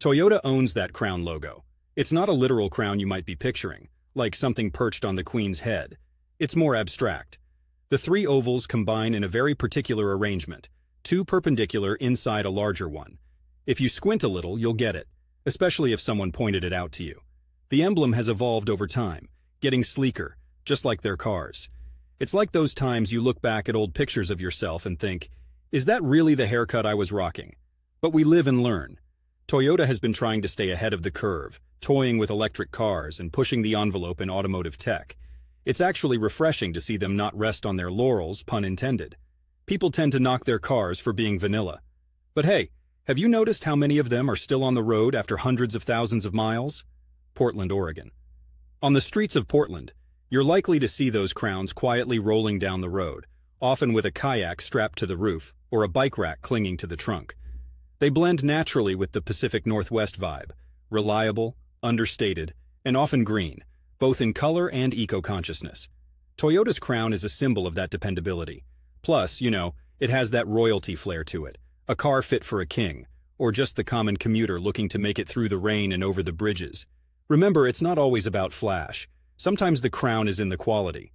Toyota owns that crown logo. It's not a literal crown you might be picturing, like something perched on the Queen's head. It's more abstract. The three ovals combine in a very particular arrangement, two perpendicular inside a larger one. If you squint a little, you'll get it, especially if someone pointed it out to you. The emblem has evolved over time, getting sleeker, just like their cars. It's like those times you look back at old pictures of yourself and think, is that really the haircut I was rocking? But we live and learn. Toyota has been trying to stay ahead of the curve, toying with electric cars and pushing the envelope in automotive tech. It's actually refreshing to see them not rest on their laurels, pun intended. People tend to knock their cars for being vanilla. But hey, have you noticed how many of them are still on the road after hundreds of thousands of miles? Portland, Oregon. On the streets of Portland, you're likely to see those crowns quietly rolling down the road, often with a kayak strapped to the roof or a bike rack clinging to the trunk. They blend naturally with the Pacific Northwest vibe, reliable, understated, and often green, both in color and eco-consciousness. Toyota's crown is a symbol of that dependability. Plus, you know, it has that royalty flair to it, a car fit for a king, or just the common commuter looking to make it through the rain and over the bridges. Remember, it's not always about flash. Sometimes the crown is in the quality.